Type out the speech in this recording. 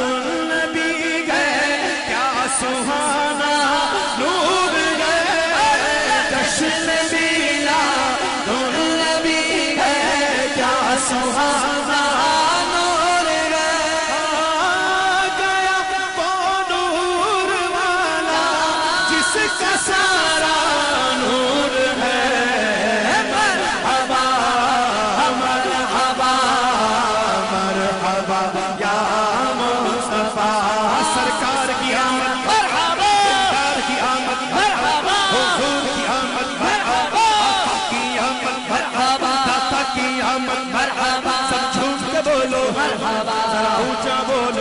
النبی گئے، کیا سہانا نور گئے جشن میلا کیا سہانا نور گئے۔ گیا وہ نور والا، جس کا سارا Lo hará, haga.